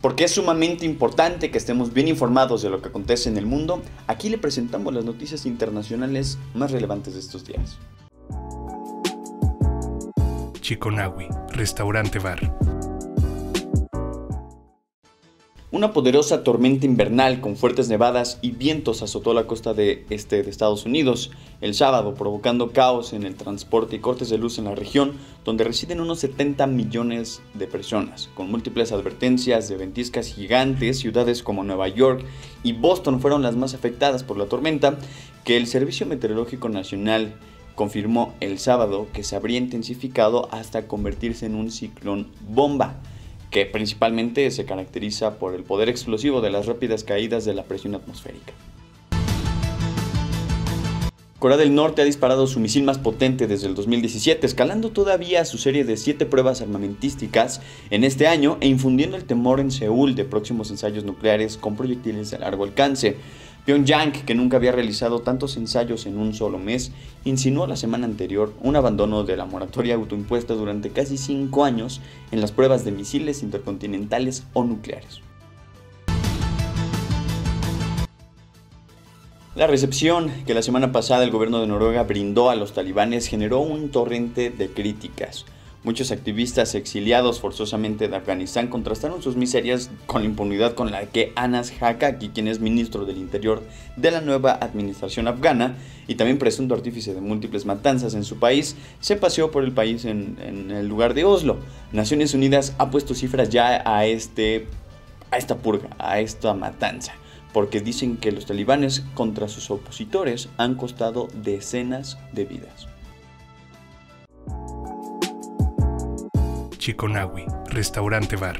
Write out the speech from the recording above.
Porque es sumamente importante que estemos bien informados de lo que acontece en el mundo, aquí le presentamos las noticias internacionales más relevantes de estos días. Chiconawi, restaurante bar. Una poderosa tormenta invernal con fuertes nevadas y vientos azotó la costa de este de Estados Unidos el sábado, provocando caos en el transporte y cortes de luz en la región, donde residen unos 70 millones de personas. Con múltiples advertencias de ventiscas gigantes, ciudades como Nueva York y Boston fueron las más afectadas por la tormenta, que el Servicio Meteorológico Nacional confirmó el sábado que se habría intensificado hasta convertirse en un ciclón bomba que principalmente se caracteriza por el poder explosivo de las rápidas caídas de la presión atmosférica. Corea del Norte ha disparado su misil más potente desde el 2017, escalando todavía su serie de siete pruebas armamentísticas en este año e infundiendo el temor en Seúl de próximos ensayos nucleares con proyectiles de largo alcance. Pyongyang, que nunca había realizado tantos ensayos en un solo mes, insinuó la semana anterior un abandono de la moratoria autoimpuesta durante casi cinco años en las pruebas de misiles intercontinentales o nucleares. La recepción que la semana pasada el gobierno de Noruega brindó a los talibanes generó un torrente de críticas. Muchos activistas exiliados forzosamente de Afganistán contrastaron sus miserias con la impunidad con la que Anas Hakaki, quien es ministro del Interior de la nueva administración afgana y también presunto artífice de múltiples matanzas en su país, se paseó por el país en, en el lugar de Oslo. Naciones Unidas ha puesto cifras ya a, este, a esta purga, a esta matanza porque dicen que los talibanes contra sus opositores han costado decenas de vidas. Chiconawi, restaurante bar.